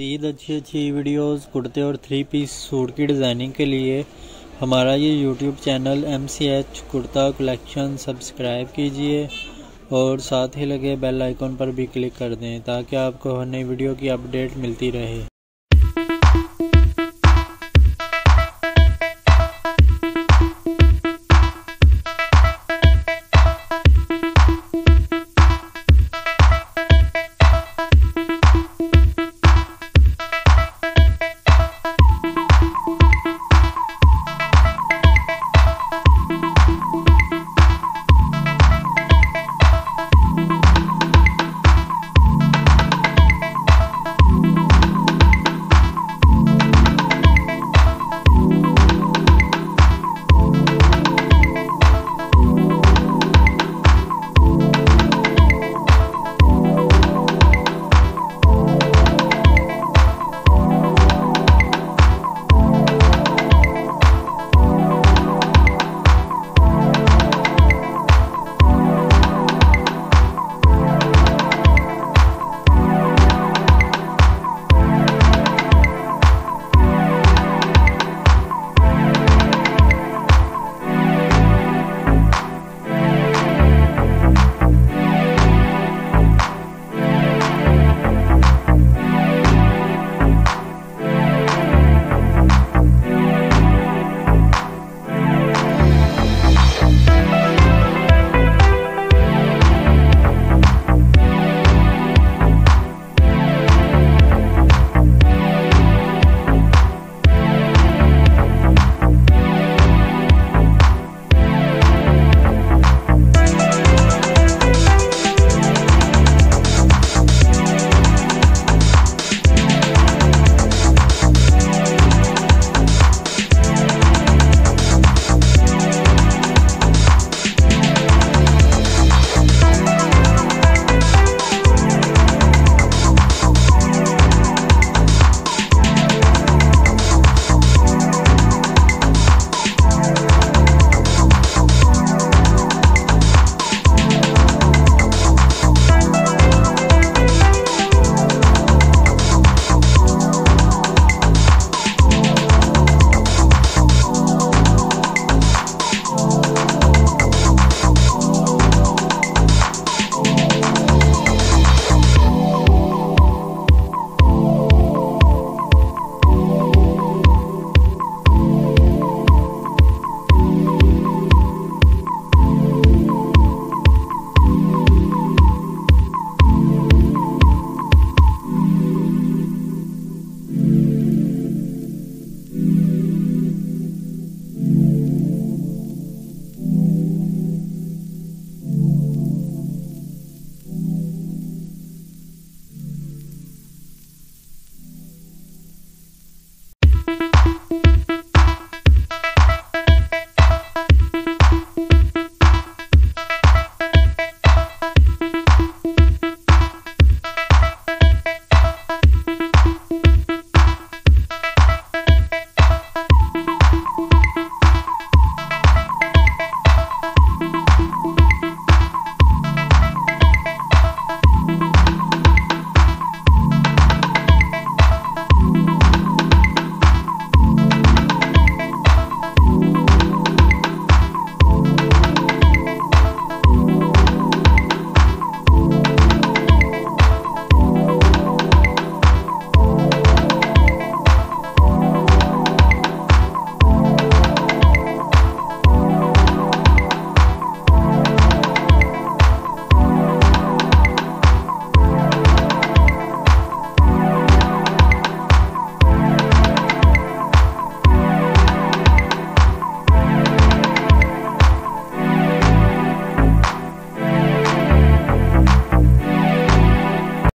मज़ीद अच्छी अच्छी वीडियोस, कुर्ते और थ्री पीस सूट की डिज़ाइनिंग के लिए हमारा ये YouTube channel M C H kurta collection subscribe कीजिए और साथ ही लगे बेल आइकॉन पर भी क्लिक कर दें ताकि आपको हर नई वीडियो की अपडेट मिलती रहे।